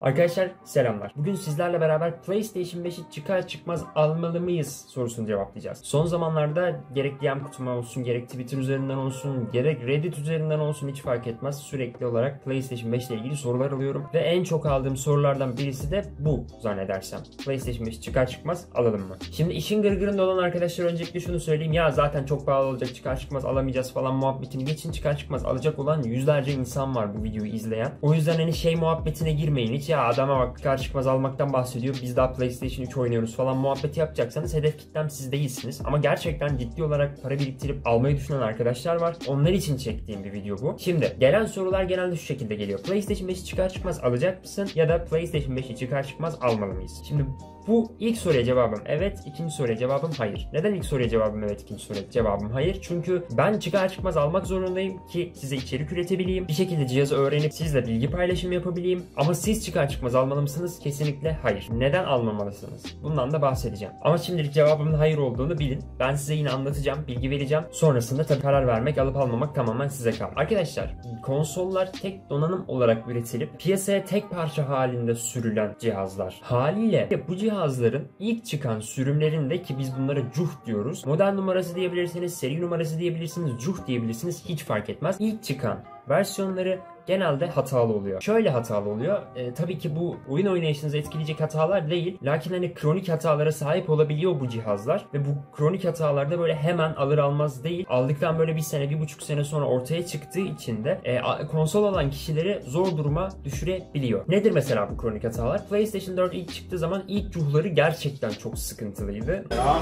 Arkadaşlar selamlar. Bugün sizlerle beraber PlayStation 5'i çıkar çıkmaz almalı mıyız sorusunu cevaplayacağız. Son zamanlarda gerek DM kutuma olsun, gerek Twitter üzerinden olsun, gerek Reddit üzerinden olsun hiç fark etmez. Sürekli olarak PlayStation 5 ile ilgili sorular alıyorum. Ve en çok aldığım sorulardan birisi de bu zannedersem. PlayStation 5 çıkar çıkmaz alalım mı? Şimdi işin gırgırında olan arkadaşlar öncelikle şunu söyleyeyim. Ya zaten çok pahalı olacak çıkar çıkmaz alamayacağız falan muhabbetini geçin çıkar çıkmaz alacak olan yüzlerce insan var bu videoyu izleyen. O yüzden hani şey muhabbetine girmeyin hiç ya adama bak çıkar çıkmaz almaktan bahsediyor. Biz daha PlayStation 3 oynuyoruz falan muhabbeti yapacaksanız hedef kitlem siz değilsiniz. Ama gerçekten ciddi olarak para biriktirip almayı düşünen arkadaşlar var. Onlar için çektiğim bir video bu. Şimdi gelen sorular genelde şu şekilde geliyor. PlayStation 5'i çıkar çıkmaz alacak mısın? Ya da PlayStation 5'i çıkar çıkmaz almalı mıyız? Şimdi bu ilk soruya cevabım evet, ikinci soruya cevabım hayır. Neden ilk soruya cevabım evet, ikinci soruya cevabım hayır? Çünkü ben çıkar çıkmaz almak zorundayım ki size içerik üretebileyim. Bir şekilde cihazı öğrenip sizle bilgi paylaşımı yapabileyim. Ama siz çıkar çıkmaz almalı mısınız? Kesinlikle hayır. Neden almamalısınız? Bundan da bahsedeceğim. Ama şimdilik cevabımın hayır olduğunu bilin. Ben size yine anlatacağım, bilgi vereceğim. Sonrasında tabii karar vermek, alıp almamak tamamen size kalır. Arkadaşlar konsollar tek donanım olarak üretilip piyasaya tek parça halinde sürülen cihazlar. Haliyle bu cihaz cihazların ilk çıkan sürümlerinde ki biz bunlara cuh diyoruz. Model numarası diyebilirsiniz, seri numarası diyebilirsiniz, cuh diyebilirsiniz hiç fark etmez. İlk çıkan versiyonları genelde hatalı oluyor. Şöyle hatalı oluyor. E, tabii ki bu oyun oynayışınızı etkileyecek hatalar değil. Lakin hani kronik hatalara sahip olabiliyor bu cihazlar. Ve bu kronik hatalarda böyle hemen alır almaz değil. Aldıktan böyle bir sene, bir buçuk sene sonra ortaya çıktığı için de e, konsol olan kişileri zor duruma düşürebiliyor. Nedir mesela bu kronik hatalar? PlayStation 4 ilk çıktığı zaman ilk cuhları gerçekten çok sıkıntılıydı. Ya.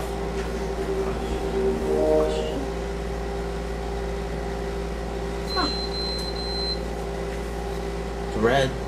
Red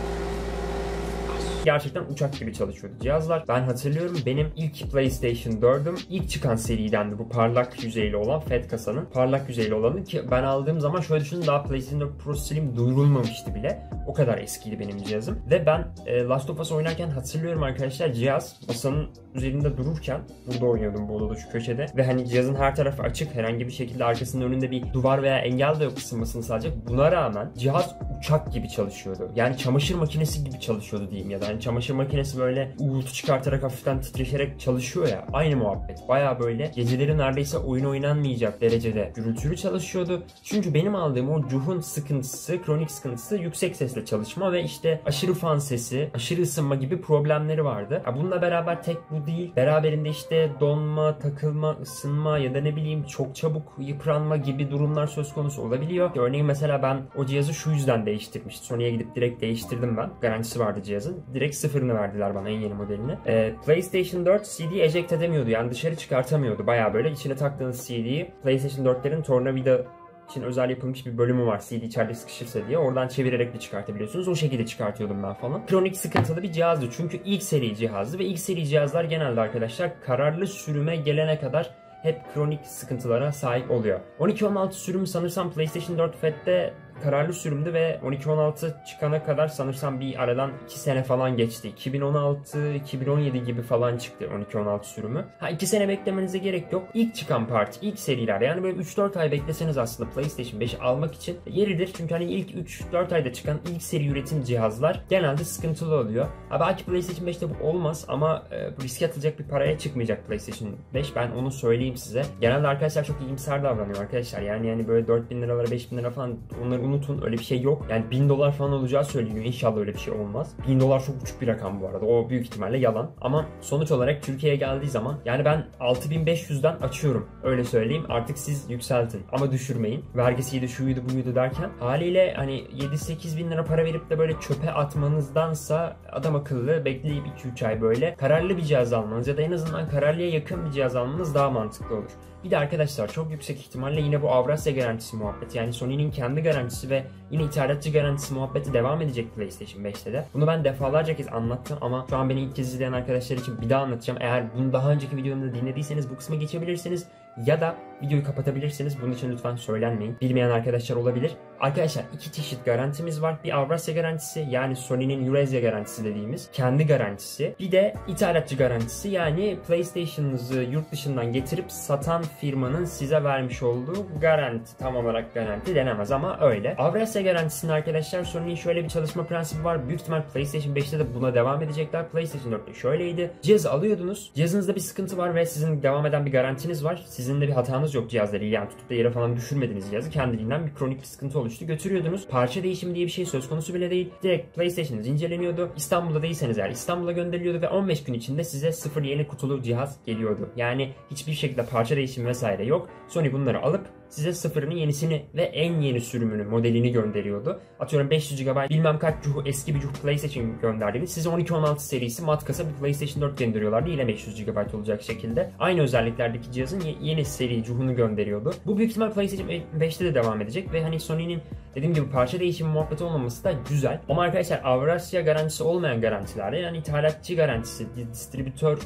gerçekten uçak gibi çalışıyordu cihazlar. Ben hatırlıyorum benim ilk PlayStation 4'üm ilk çıkan seridendi bu parlak yüzeyli olan FAT kasanın. Parlak yüzeyli olanı ki ben aldığım zaman şöyle düşünün daha PlayStation 4 Pro Slim duyurulmamıştı bile. O kadar eskiydi benim cihazım. Ve ben e, Last of Us oynarken hatırlıyorum arkadaşlar cihaz masanın üzerinde dururken burada oynuyordum bu odada şu köşede ve hani cihazın her tarafı açık herhangi bir şekilde arkasının önünde bir duvar veya engel de yok ısınmasını sağlayacak. Buna rağmen cihaz uçak gibi çalışıyordu. Yani çamaşır makinesi gibi çalışıyordu diyeyim ya da hani çamaşır makinesi böyle uğultu çıkartarak hafiften titreşerek çalışıyor ya. Aynı muhabbet. Baya böyle geceleri neredeyse oyun oynanmayacak derecede gürültülü çalışıyordu. Çünkü benim aldığım o cuhun sıkıntısı, kronik sıkıntısı yüksek sesle çalışma ve işte aşırı fan sesi, aşırı ısınma gibi problemleri vardı. Ya bununla beraber tek bu değil. Beraberinde işte donma, takılma, ısınma ya da ne bileyim çok çabuk yıpranma gibi durumlar söz konusu olabiliyor. Örneğin mesela ben o cihazı şu yüzden değiştirmiştim. Sony'ye gidip direkt değiştirdim ben. Garantisi vardı cihazın. Direkt sıfırını verdiler bana en yeni modelini. Ee, PlayStation 4 CD eject edemiyordu. Yani dışarı çıkartamıyordu. Baya böyle içine taktığınız CD'yi PlayStation 4'lerin tornavida için özel yapılmış bir bölümü var CD içeride sıkışırsa diye. Oradan çevirerek de çıkartabiliyorsunuz. O şekilde çıkartıyordum ben falan. Kronik sıkıntılı bir cihazdı. Çünkü ilk seri cihazdı ve ilk seri cihazlar genelde arkadaşlar kararlı sürüme gelene kadar hep kronik sıkıntılara sahip oluyor. 12-16 sürümü sanırsam PlayStation 4 FAT'te kararlı sürümdü ve 12-16 çıkana kadar sanırsam bir aradan 2 sene falan geçti. 2016-2017 gibi falan çıktı 12-16 sürümü. Ha 2 sene beklemenize gerek yok. İlk çıkan parti, ilk seriler yani böyle 3-4 ay bekleseniz aslında PlayStation 5'i almak için yeridir. Çünkü hani ilk 3-4 ayda çıkan ilk seri üretim cihazlar genelde sıkıntılı oluyor. Ha belki PlayStation 5'te bu olmaz ama e, riske atılacak bir paraya çıkmayacak PlayStation 5. Ben onu söyleyeyim size. Genelde arkadaşlar çok iyimser davranıyor arkadaşlar. Yani yani böyle 4000 liralara 5000 lira falan onları unutun öyle bir şey yok. Yani 1000 dolar falan olacağı söyleniyor. İnşallah öyle bir şey olmaz. 1000 dolar çok uçuk bir rakam bu arada. O büyük ihtimalle yalan. Ama sonuç olarak Türkiye'ye geldiği zaman yani ben 6500'den açıyorum. Öyle söyleyeyim. Artık siz yükseltin. Ama düşürmeyin. Vergisiydi şuydu buydu derken haliyle hani 7-8 bin lira para verip de böyle çöpe atmanızdansa adam akıllı bekleyip 2-3 ay böyle kararlı bir cihaz almanız ya da en azından kararlıya yakın bir cihaz almanız daha mantıklı olur. Bir de arkadaşlar çok yüksek ihtimalle yine bu Avrasya garantisi muhabbeti yani Sony'nin kendi garantisi ve yine ithalatçı garantisi muhabbeti devam edecek PlayStation 5'te de. Bunu ben defalarca kez anlattım ama şu an beni ilk kez izleyen arkadaşlar için bir daha anlatacağım. Eğer bunu daha önceki videomda dinlediyseniz bu kısma geçebilirsiniz. Ya da videoyu kapatabilirsiniz. Bunun için lütfen söylenmeyin. Bilmeyen arkadaşlar olabilir. Arkadaşlar iki çeşit garantimiz var. Bir Avrasya garantisi yani Sony'nin Eurasia garantisi dediğimiz kendi garantisi. Bir de ithalatçı garantisi yani PlayStation'ınızı yurt dışından getirip satan firmanın size vermiş olduğu garanti. Tam olarak garanti denemez ama öyle. Avrasya garantisinde arkadaşlar Sony'nin şöyle bir çalışma prensibi var. Büyük ihtimal PlayStation 5'te de buna devam edecekler. PlayStation 4'te şöyleydi. Cihazı alıyordunuz. Cihazınızda bir sıkıntı var ve sizin devam eden bir garantiniz var. Sizin de bir hatanız yok cihazları. Yani tutup da yere falan düşürmediniz cihazı. Kendiliğinden bir kronik bir sıkıntı oluştu. Götürüyordunuz. Parça değişimi diye bir şey söz konusu bile değil. Direkt PlayStation'ınız inceleniyordu. İstanbul'da değilseniz eğer İstanbul'a gönderiliyordu ve 15 gün içinde size sıfır yeni kutulu cihaz geliyordu. Yani hiçbir şekilde parça değişimi vesaire yok. Sony bunları alıp size sıfırını yenisini ve en yeni sürümünü modelini gönderiyordu. Atıyorum 500 GB bilmem kaç cuhu eski bir cuhu PlayStation gönderdiğiniz size 12-16 serisi matkasa bir PlayStation 4 gönderiyorlardı yine 500 GB olacak şekilde. Aynı özelliklerdeki cihazın yeni seri cuhunu gönderiyordu. Bu büyük ihtimal PlayStation 5'te de devam edecek ve hani Sony'nin dediğim gibi parça değişimi muhabbeti olmaması da güzel. Ama arkadaşlar Avrasya garantisi olmayan garantilerde yani ithalatçı garantisi, distribütör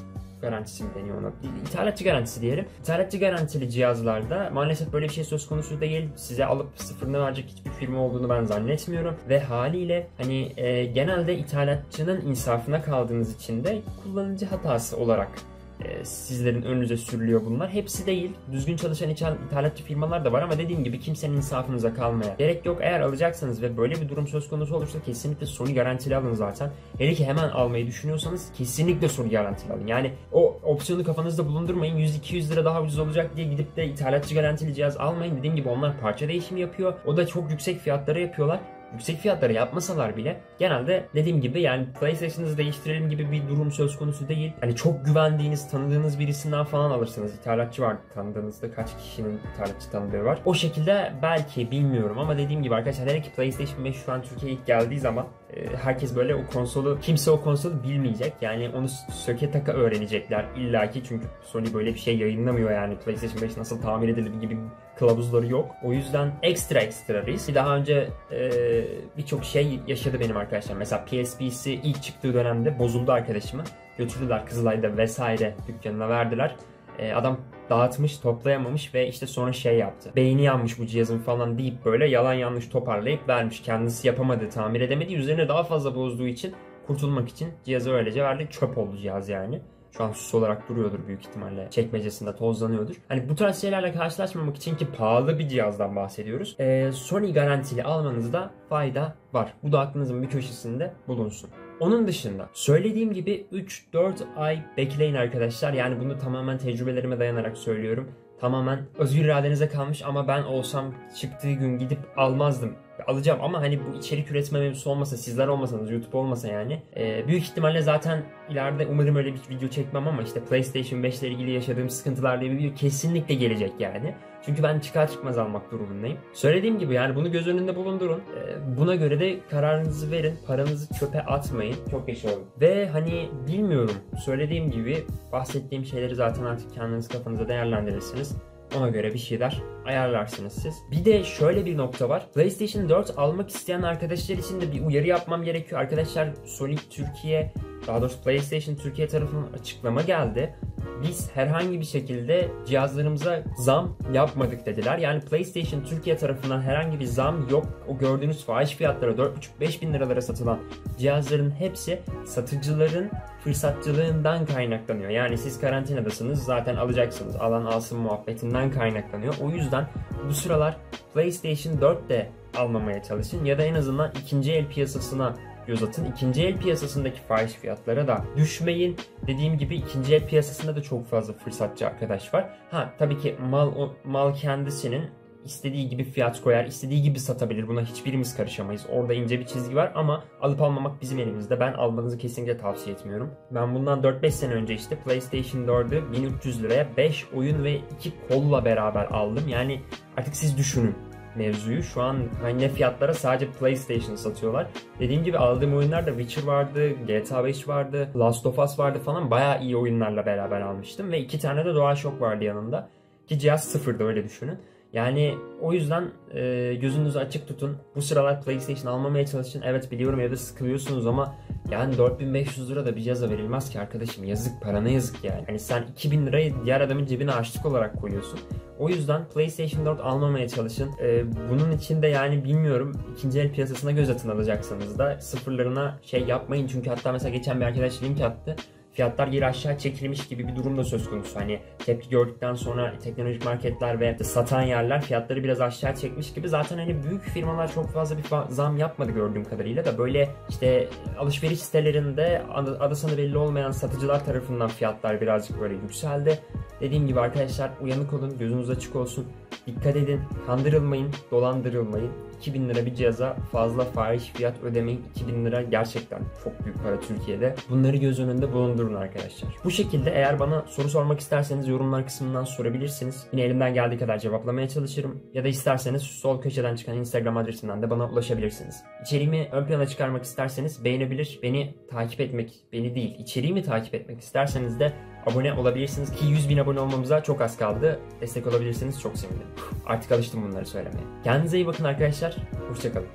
garantisi mi deniyor ona? İthalatçı garantisi diyelim. İthalatçı garantili cihazlarda maalesef böyle bir şey söz konusu değil. Size alıp sıfırını verecek hiçbir firma olduğunu ben zannetmiyorum. Ve haliyle hani e, genelde ithalatçının insafına kaldığınız için de kullanıcı hatası olarak sizlerin önünüze sürülüyor bunlar. Hepsi değil. Düzgün çalışan ithalatçı firmalar da var ama dediğim gibi kimsenin insafınıza kalmaya gerek yok. Eğer alacaksanız ve böyle bir durum söz konusu olursa kesinlikle Sony garantili alın zaten. Hele ki hemen almayı düşünüyorsanız kesinlikle Sony garantili alın. Yani o opsiyonu kafanızda bulundurmayın. 100-200 lira daha ucuz olacak diye gidip de ithalatçı garantili cihaz almayın. Dediğim gibi onlar parça değişimi yapıyor. O da çok yüksek fiyatlara yapıyorlar yüksek fiyatları yapmasalar bile genelde dediğim gibi yani PlayStation'ınızı değiştirelim gibi bir durum söz konusu değil. Hani çok güvendiğiniz, tanıdığınız birisinden falan alırsınız. İthalatçı var tanıdığınızda kaç kişinin ithalatçı tanıdığı var. O şekilde belki bilmiyorum ama dediğim gibi arkadaşlar hele ki PlayStation 5 şu an Türkiye'ye ilk geldiği zaman herkes böyle o konsolu kimse o konsolu bilmeyecek. Yani onu söke taka öğrenecekler illaki çünkü Sony böyle bir şey yayınlamıyor yani PlayStation 5 nasıl tamir edilir gibi kılavuzları yok. O yüzden ekstra ekstra risk. Daha önce e, birçok şey yaşadı benim arkadaşlar. Mesela PSP'si ilk çıktığı dönemde bozuldu arkadaşımı. Götürdüler Kızılay'da vesaire dükkanına verdiler. E, adam dağıtmış, toplayamamış ve işte sonra şey yaptı. Beyni yanmış bu cihazın falan deyip böyle yalan yanlış toparlayıp vermiş. Kendisi yapamadı, tamir edemedi. Üzerine daha fazla bozduğu için kurtulmak için cihazı öylece verdi. Çöp oldu cihaz yani. Şu an süs olarak duruyordur büyük ihtimalle. Çekmecesinde tozlanıyordur. Hani bu tarz şeylerle karşılaşmamak için ki pahalı bir cihazdan bahsediyoruz. Ee, Sony garantili almanızda fayda var. Bu da aklınızın bir köşesinde bulunsun. Onun dışında söylediğim gibi 3-4 ay bekleyin arkadaşlar. Yani bunu tamamen tecrübelerime dayanarak söylüyorum. Tamamen özgür iradenize kalmış ama ben olsam çıktığı gün gidip almazdım alacağım ama hani bu içerik üretme mevzusu olmasa sizler olmasanız YouTube olmasa yani e, büyük ihtimalle zaten ileride umarım öyle bir video çekmem ama işte PlayStation 5 ile ilgili yaşadığım sıkıntılarla bir video kesinlikle gelecek yani. Çünkü ben çıkar çıkmaz almak durumundayım. Söylediğim gibi yani bunu göz önünde bulundurun. E, buna göre de kararınızı verin. Paranızı çöpe atmayın. Çok yaşıyorum. Ve hani bilmiyorum. Söylediğim gibi bahsettiğim şeyleri zaten artık kendiniz kafanıza değerlendirirsiniz. Ona göre bir şeyler ayarlarsınız siz. Bir de şöyle bir nokta var. PlayStation 4 almak isteyen arkadaşlar için de bir uyarı yapmam gerekiyor. Arkadaşlar Sony Türkiye, daha doğrusu PlayStation Türkiye tarafından açıklama geldi. Biz herhangi bir şekilde cihazlarımıza zam yapmadık dediler. Yani PlayStation Türkiye tarafından herhangi bir zam yok. O gördüğünüz fahiş fiyatlara 4,5-5 bin liralara satılan cihazların hepsi satıcıların fırsatçılığından kaynaklanıyor. Yani siz karantinadasınız zaten alacaksınız. Alan alsın muhabbetinden kaynaklanıyor. O yüzden bu sıralar PlayStation 4 de almamaya çalışın ya da en azından ikinci el piyasasına göz atın. İkinci el piyasasındaki fahiş fiyatlara da düşmeyin. Dediğim gibi ikinci el piyasasında da çok fazla fırsatçı arkadaş var. Ha tabii ki mal mal kendisinin istediği gibi fiyat koyar, istediği gibi satabilir. Buna hiçbirimiz karışamayız. Orada ince bir çizgi var ama alıp almamak bizim elimizde. Ben almanızı kesinlikle tavsiye etmiyorum. Ben bundan 4-5 sene önce işte PlayStation 4'ü 1300 liraya 5 oyun ve 2 kolla beraber aldım. Yani artık siz düşünün mevzuyu. Şu an hani fiyatlara sadece PlayStation satıyorlar. Dediğim gibi aldığım oyunlar da Witcher vardı, GTA 5 vardı, Last of Us vardı falan. Bayağı iyi oyunlarla beraber almıştım. Ve iki tane de DualShock vardı yanında. Ki cihaz sıfırdı öyle düşünün. Yani o yüzden e, gözünüzü açık tutun. Bu sıralar PlayStation almamaya çalışın. Evet biliyorum evde sıkılıyorsunuz ama yani 4500 lira da bir cihaz verilmez ki arkadaşım. Yazık parana yazık yani. Hani sen 2000 lirayı diğer adamın cebine açlık olarak koyuyorsun. O yüzden PlayStation 4 almamaya çalışın. Ee, bunun için de yani bilmiyorum ikinci el piyasasına göz atın alacaksanız da sıfırlarına şey yapmayın. Çünkü hatta mesela geçen bir arkadaş link attı fiyatlar geri aşağı çekilmiş gibi bir durum da söz konusu. Hani tepki gördükten sonra teknolojik marketler ve satan yerler fiyatları biraz aşağı çekmiş gibi. Zaten hani büyük firmalar çok fazla bir zam yapmadı gördüğüm kadarıyla da böyle işte alışveriş sitelerinde adı belli olmayan satıcılar tarafından fiyatlar birazcık böyle yükseldi. Dediğim gibi arkadaşlar uyanık olun, gözünüz açık olsun. Dikkat edin, kandırılmayın, dolandırılmayın. 2000 lira bir cihaza fazla fahiş fiyat ödemeyin. 2000 lira gerçekten çok büyük para Türkiye'de. Bunları göz önünde bulundurun arkadaşlar. Bu şekilde eğer bana soru sormak isterseniz yorumlar kısmından sorabilirsiniz. Yine elimden geldiği kadar cevaplamaya çalışırım. Ya da isterseniz sol köşeden çıkan Instagram adresinden de bana ulaşabilirsiniz. İçeriğimi ön plana çıkarmak isterseniz beğenebilir, beni takip etmek, beni değil içeriğimi takip etmek isterseniz de abone olabilirsiniz ki 100 bin abone olmamıza çok az kaldı. Destek olabilirsiniz çok sevinirim. Artık alıştım bunları söylemeye. Kendinize iyi bakın arkadaşlar. Hoşçakalın.